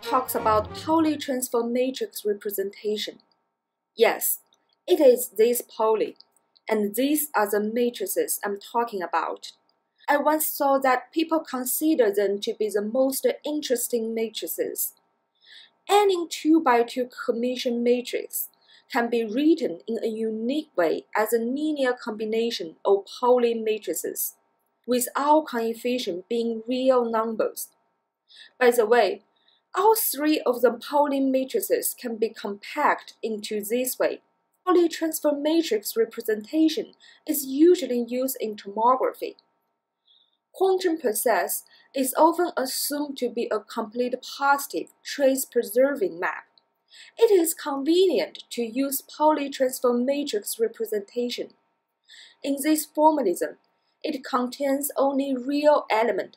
talks about Pauli transfer matrix representation. Yes, it is this Pauli, and these are the matrices I'm talking about. I once saw that people consider them to be the most interesting matrices. Any 2 by 2 Hermitian matrix can be written in a unique way as a linear combination of Pauli matrices, with all coefficients being real numbers. By the way, all three of the Pauli matrices can be compacted into this way. Pauli transfer matrix representation is usually used in tomography. Quantum process is often assumed to be a complete positive trace-preserving map. It is convenient to use Pauli transfer matrix representation. In this formalism, it contains only real element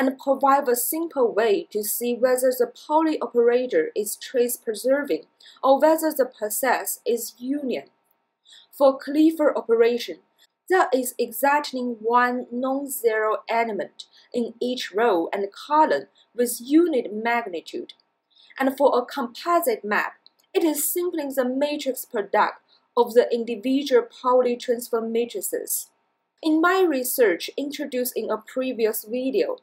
and provide a simple way to see whether the Pauli operator is trace preserving or whether the process is unital. For Clifford operation, there is exactly one non-zero element in each row and column with unit magnitude. And for a composite map, it is simply the matrix product of the individual Pauli transfer matrices. In my research introduced in a previous video,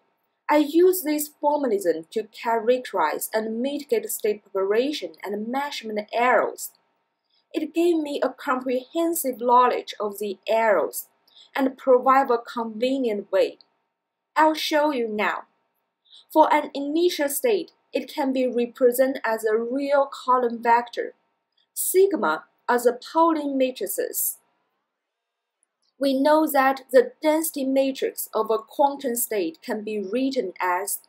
I use this formalism to characterize and mitigate state preparation and measurement errors. It gave me a comprehensive knowledge of the errors and provide a convenient way. I'll show you now. For an initial state, it can be represented as a real column vector. Sigma are the Pauli matrices we know that the density matrix of a quantum state can be written as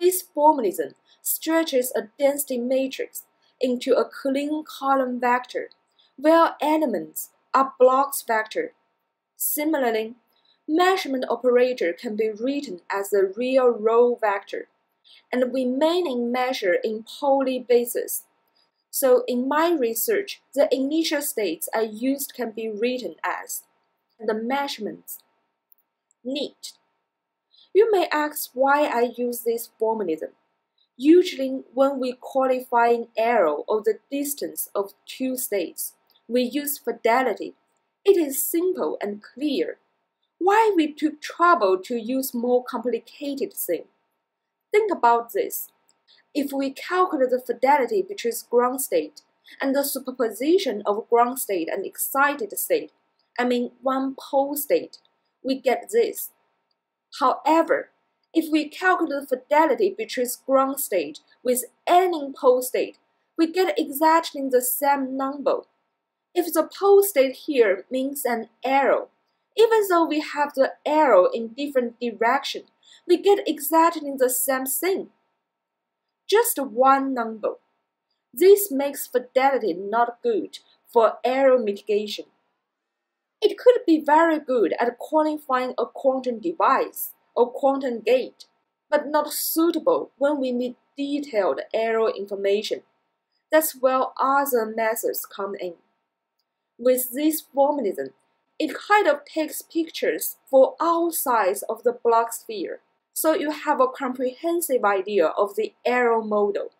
this formalism stretches a density matrix into a clean column vector, where elements are Bloch vector. Similarly, measurement operator can be written as a real row vector, and we remaining measure in Pauli basis. So in my research, the initial states I used can be written as the measurements. Neat. You may ask why I use this formalism. Usually, when we qualify an error of the distance of two states, we use fidelity. It is simple and clear. Why we took trouble to use more complicated thing? Think about this. If we calculate the fidelity between ground state and the superposition of ground state and excited state, I mean one pole state, we get this. However, if we calculate the fidelity between ground state with any pole state, we get exactly the same number. If the pole state here means an arrow, even though we have the arrow in different direction, we get exactly the same thing. Just one number. This makes fidelity not good for error mitigation. It could be very good at qualifying a quantum device or quantum gate, but not suitable when we need detailed error information. That's where other methods come in. With this formalism, it kind of takes pictures for all sides of the Bloch sphere, so you have a comprehensive idea of the error model.